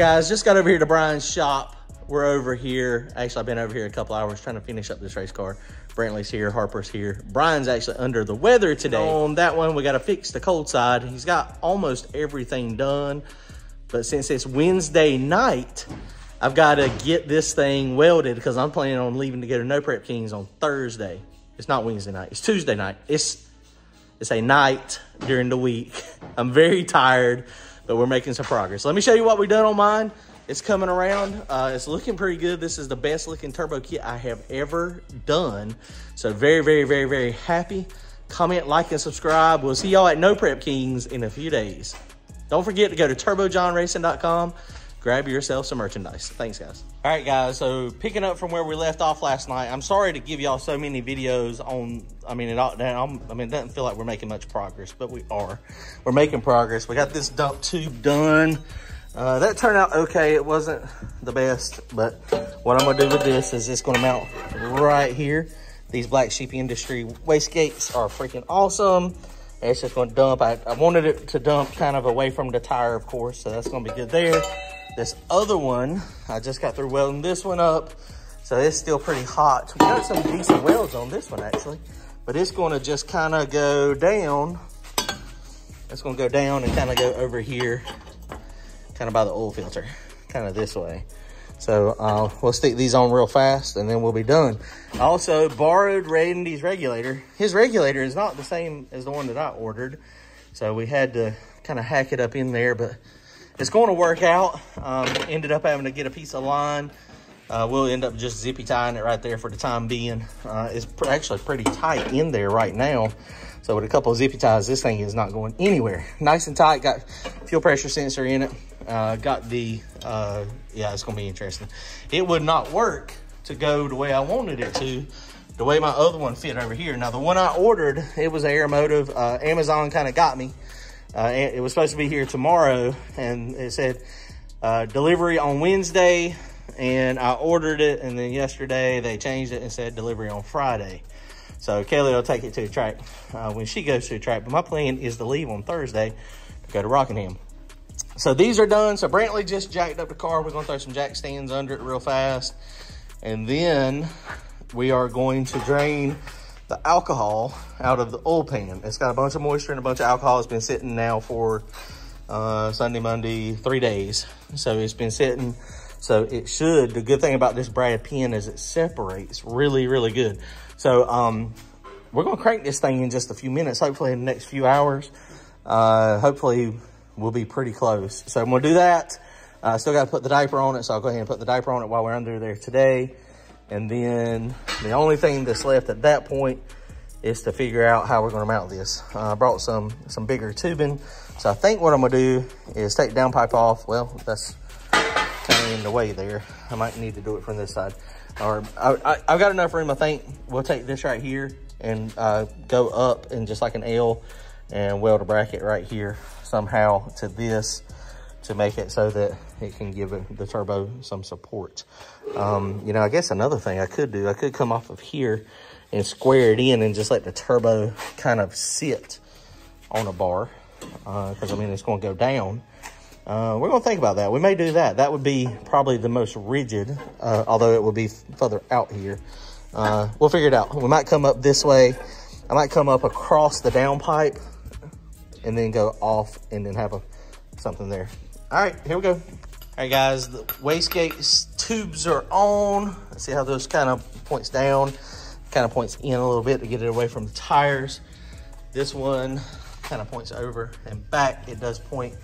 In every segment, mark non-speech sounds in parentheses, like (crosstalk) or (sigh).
guys? Just got over here to Brian's shop. We're over here. Actually, I've been over here a couple hours trying to finish up this race car. Brantley's here, Harper's here. Brian's actually under the weather today. On that one, we got to fix the cold side. He's got almost everything done. But since it's Wednesday night, I've got to get this thing welded because I'm planning on leaving to go to No Prep Kings on Thursday. It's not Wednesday night. It's Tuesday night. It's it's a night during the week. (laughs) I'm very tired, but we're making some progress. Let me show you what we've done on mine. It's coming around. Uh, it's looking pretty good. This is the best looking turbo kit I have ever done. So very, very, very, very happy. Comment, like, and subscribe. We'll see y'all at No Prep Kings in a few days. Don't forget to go to turbojohnracing.com grab yourself some merchandise. Thanks, guys. All right, guys, so picking up from where we left off last night, I'm sorry to give y'all so many videos on, I mean, it, I mean, it doesn't feel like we're making much progress, but we are. We're making progress. We got this dump tube done. Uh, that turned out okay. It wasn't the best, but what I'm gonna do with this is it's gonna mount right here. These Black Sheep Industry wastegates are freaking awesome. it's just gonna dump. I, I wanted it to dump kind of away from the tire, of course, so that's gonna be good there. This other one, I just got through welding this one up. So it's still pretty hot. We got some decent welds on this one actually, but it's gonna just kind of go down. It's gonna go down and kind of go over here, kind of by the oil filter, kind of this way. So uh, we'll stick these on real fast and then we'll be done. Also borrowed Randy's regulator. His regulator is not the same as the one that I ordered. So we had to kind of hack it up in there, but it's going to work out. Um, ended up having to get a piece of line. Uh, we'll end up just zippy tying it right there for the time being. Uh, it's pr actually pretty tight in there right now. So with a couple of zippy ties, this thing is not going anywhere. Nice and tight, got fuel pressure sensor in it. Uh, got the, uh, yeah, it's gonna be interesting. It would not work to go the way I wanted it to, the way my other one fit over here. Now the one I ordered, it was Aeromotive. Uh, Amazon kind of got me. Uh, it was supposed to be here tomorrow and it said uh, delivery on Wednesday and I ordered it and then yesterday they changed it and said delivery on Friday. So Kelly will take it to the track uh, when she goes to the track. But my plan is to leave on Thursday to go to Rockingham. So these are done. So Brantley just jacked up the car. We're gonna throw some jack stands under it real fast. And then we are going to drain the alcohol out of the oil pan. It's got a bunch of moisture and a bunch of alcohol. It's been sitting now for uh, Sunday, Monday, three days. So it's been sitting. So it should, the good thing about this Brad Penn is it separates really, really good. So um, we're gonna crank this thing in just a few minutes, hopefully in the next few hours. Uh, hopefully we'll be pretty close. So I'm gonna do that. I uh, still gotta put the diaper on it, so I'll go ahead and put the diaper on it while we're under there today. And then the only thing that's left at that point is to figure out how we're gonna mount this. Uh, I brought some, some bigger tubing. So I think what I'm gonna do is take the downpipe off. Well, that's kind of in the way there. I might need to do it from this side. Or I, have got enough room, I think. We'll take this right here and uh, go up in just like an L and weld a bracket right here somehow to this to make it so that it can give the turbo some support. Um, you know, I guess another thing I could do, I could come off of here and square it in and just let the turbo kind of sit on a bar. Because, uh, I mean, it's going to go down. Uh, we're going to think about that. We may do that. That would be probably the most rigid, uh, although it would be further out here. Uh, we'll figure it out. We might come up this way. I might come up across the downpipe and then go off and then have a something there. All right, here we go. All right, guys, the wastegate tubes are on. Let's see how those kind of points down, kind of points in a little bit to get it away from the tires. This one kind of points over and back. It does point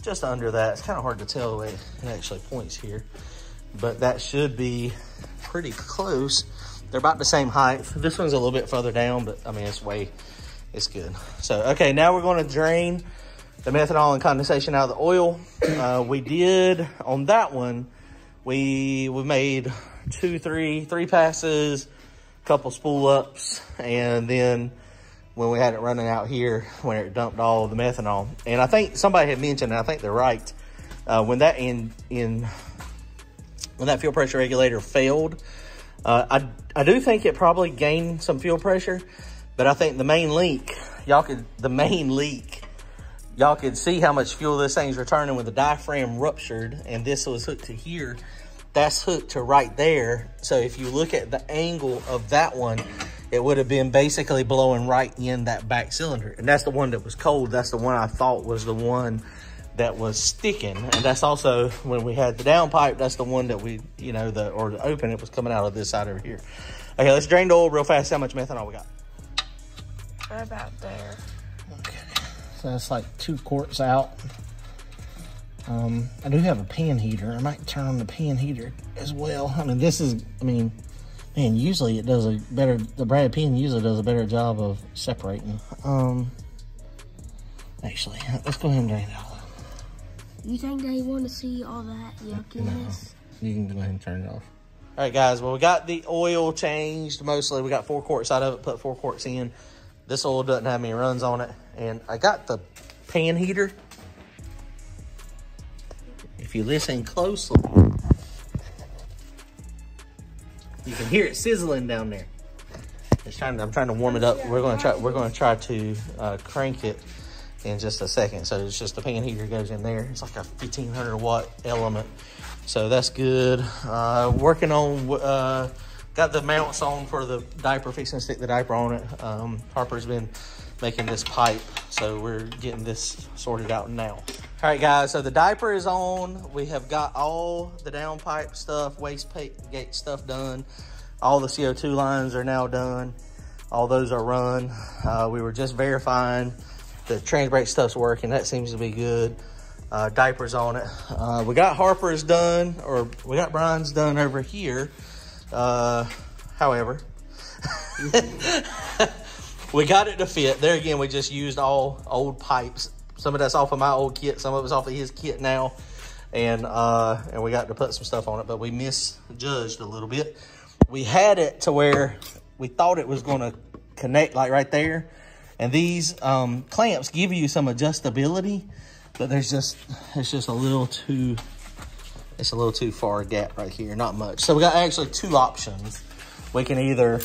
just under that. It's kind of hard to tell the way it actually points here, but that should be pretty close. They're about the same height. This one's a little bit further down, but I mean, it's way, it's good. So, okay, now we're gonna drain the methanol and condensation out of the oil. Uh, we did on that one, we we made two, three, three passes, a couple spool ups, and then when we had it running out here, when it dumped all the methanol. And I think somebody had mentioned, and I think they're right, uh, when that in in when that fuel pressure regulator failed, uh, I I do think it probably gained some fuel pressure, but I think the main leak, y'all could the main leak y'all can see how much fuel this thing's returning when the diaphragm ruptured and this was hooked to here. That's hooked to right there. So if you look at the angle of that one, it would have been basically blowing right in that back cylinder. And that's the one that was cold. That's the one I thought was the one that was sticking. And that's also when we had the downpipe, that's the one that we, you know, the or the open, it was coming out of this side over here. Okay, let's drain the oil real fast. How much methanol we got? About there. Okay. So that's like two quarts out. Um, I do have a pan heater. I might turn on the pan heater as well. I mean, this is, I mean, man, usually it does a better, the Brad Penn usually does a better job of separating. Um, actually, let's go ahead and drain it all. You think they want to see all that yuckiness? No, you can go ahead and turn it off. All right, guys. Well, we got the oil changed mostly. We got four quarts out of it, put four quarts in. This oil doesn't have any runs on it. And I got the pan heater. If you listen closely, you can hear it sizzling down there. Trying to, I'm trying to warm it up. We're going to try. We're to try to uh, crank it in just a second. So it's just the pan heater goes in there. It's like a 1500 watt element. So that's good. Uh, working on, uh, got the mounts on for the diaper, fixing to stick the diaper on it. Um, Harper's been making this pipe. So we're getting this sorted out now. All right, guys, so the diaper is on. We have got all the downpipe stuff, waste gate stuff done. All the CO2 lines are now done. All those are run. Uh, we were just verifying the trans brake stuff's working. That seems to be good. Uh, diapers on it. Uh, we got Harper's done, or we got Brian's done over here. Uh, however, (laughs) we got it to fit. There again, we just used all old pipes. Some of that's off of my old kit. Some of it's off of his kit now. And, uh, and we got to put some stuff on it, but we misjudged a little bit. We had it to where we thought it was going to connect like right there and these um, clamps give you some adjustability, but there's just, it's just a little too, it's a little too far gap right here, not much. So we got actually two options. We can either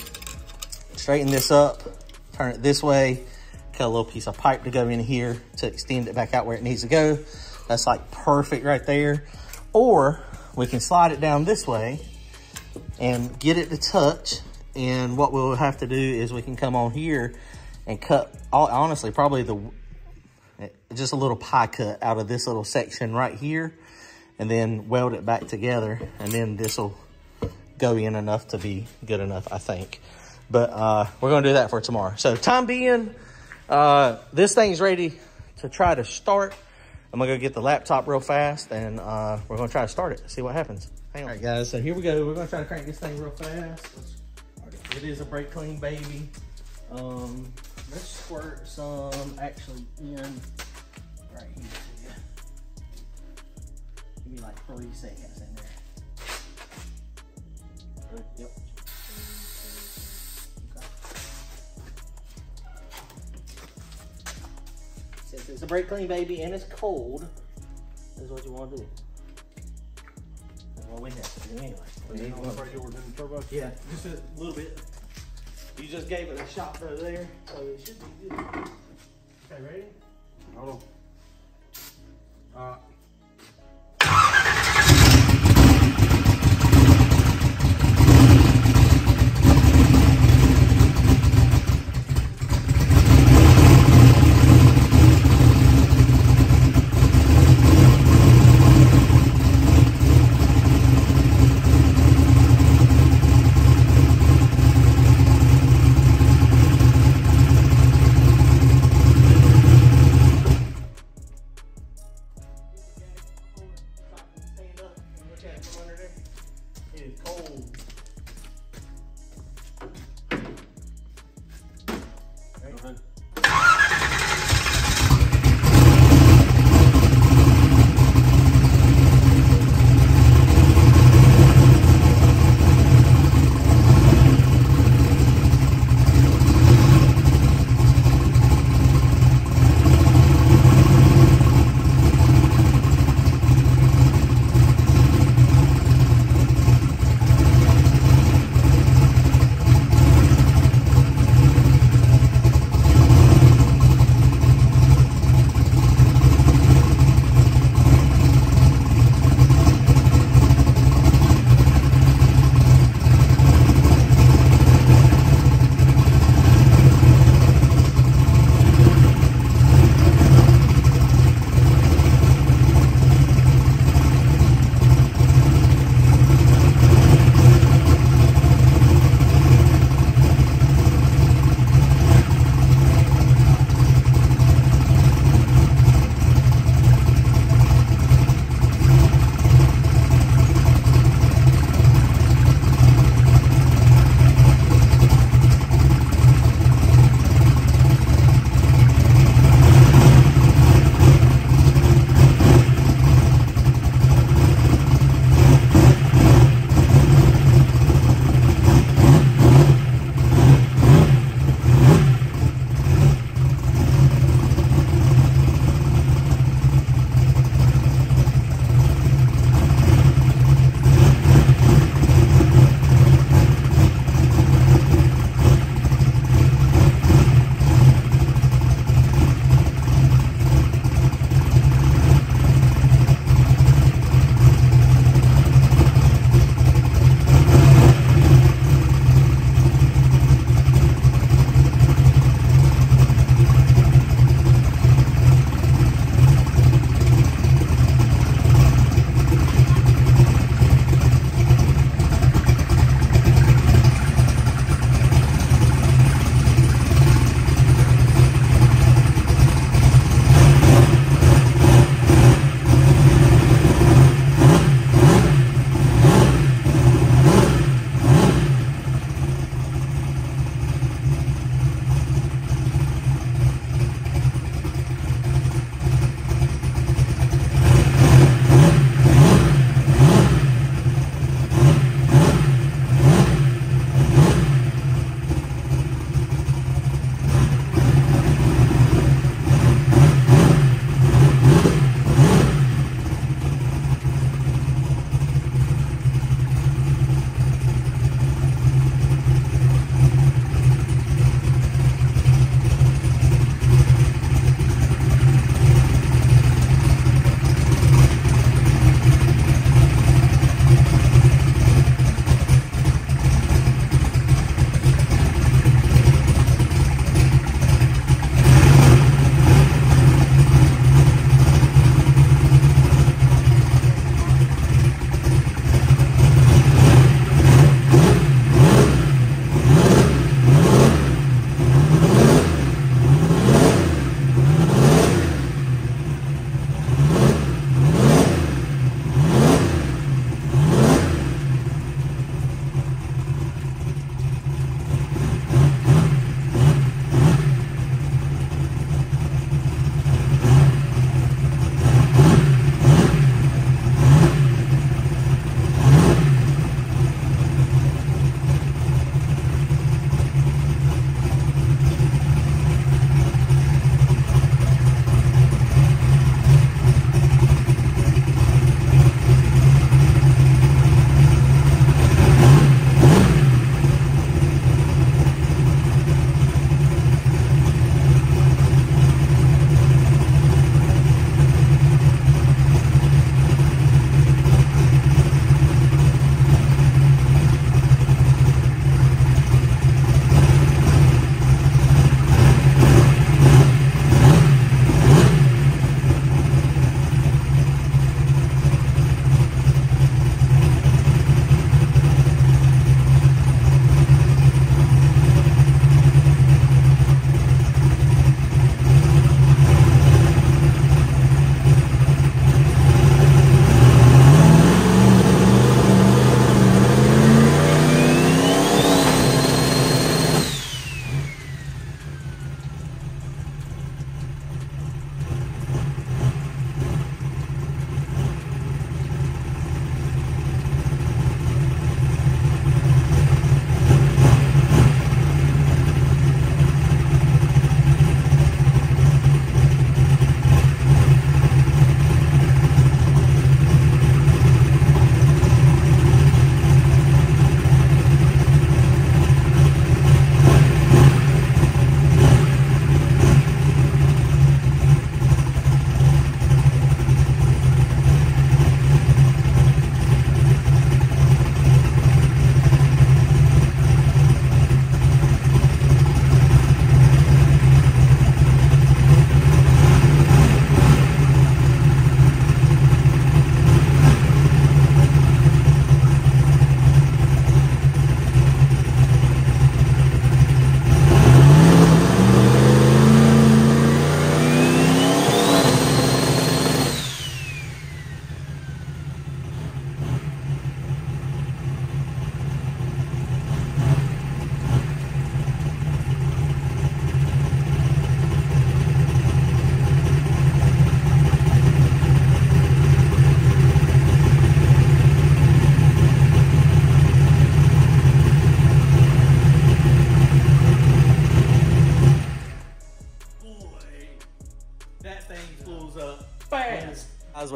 straighten this up, turn it this way, cut a little piece of pipe to go in here to extend it back out where it needs to go. That's like perfect right there. Or we can slide it down this way and get it to touch. And what we'll have to do is we can come on here and cut, honestly, probably the just a little pie cut out of this little section right here and then weld it back together and then this will go in enough to be good enough, I think. But uh, we're going to do that for tomorrow. So time being, uh, this thing's ready to try to start. I'm going to go get the laptop real fast and uh, we're going to try to start it, see what happens. All right, guys, so here we go. We're going to try to crank this thing real fast. It is a brake clean baby. Um, let's squirt some actually in right here. Give me like three seconds in there. Yep. Since it's a brake clean baby and it's cold, this is what you want to do. That's what we have to do anyway. Yeah, just a little bit. You just gave it a shot though there, so it should be good. Okay, ready? Hold on. Uh,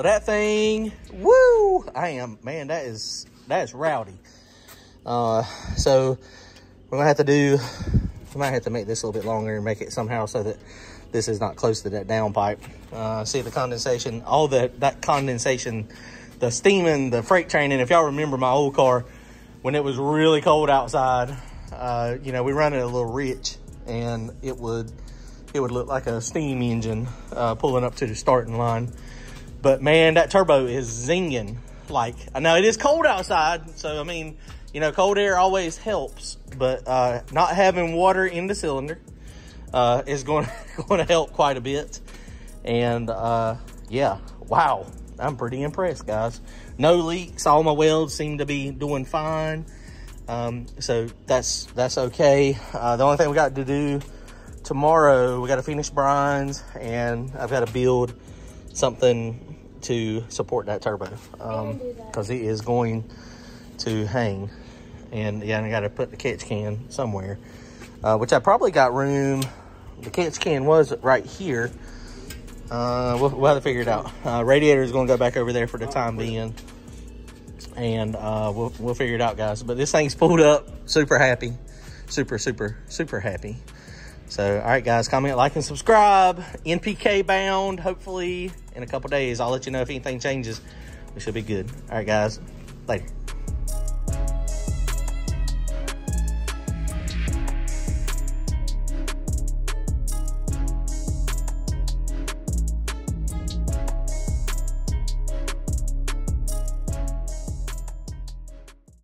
that thing, woo! I am, man, that is, that is rowdy. Uh, so we're gonna have to do, we might have to make this a little bit longer and make it somehow so that this is not close to that downpipe. Uh, see the condensation, all the, that condensation, the steaming, the freight training. If y'all remember my old car, when it was really cold outside, uh, you know, we run it a little rich and it would, it would look like a steam engine, uh, pulling up to the starting line. But man, that turbo is zinging. Like, I know it is cold outside. So, I mean, you know, cold air always helps, but, uh, not having water in the cylinder, uh, is going, (laughs) going to help quite a bit. And, uh, yeah, wow. I'm pretty impressed, guys. No leaks. All my welds seem to be doing fine. Um, so that's, that's okay. Uh, the only thing we got to do tomorrow, we got to finish Brian's and I've got to build something to support that turbo. Um, cause it is going to hang and yeah, I got to put the catch can somewhere, uh, which I probably got room. The catch can was right here. Uh, we'll, we'll have to figure it out. Uh, radiator is going to go back over there for the time being. And uh, we'll, we'll figure it out, guys. But this thing's pulled up. Super happy. Super, super, super happy. So, all right, guys, comment, like, and subscribe. NPK bound, hopefully, in a couple days. I'll let you know if anything changes. We should be good. All right, guys. Later.